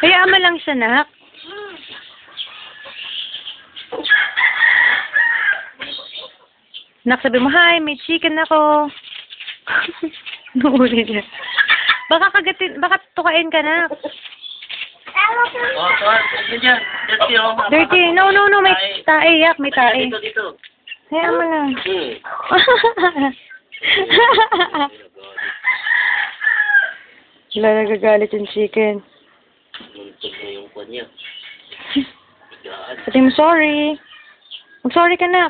Hayaan mo lang siya, nak. Nak, sabi mo, hi, may chicken ako. Nuuli niya. Baka kagatin, baka tukain ka, nak. Oh? Dirty. No, no, no, may tae, yak, may tae. Dito, dito. Hayaan mo lang. Wala nagagalit yung chicken. Muntog na yung kwan niya. Sabi mo, sorry. Mag-sorry ka na.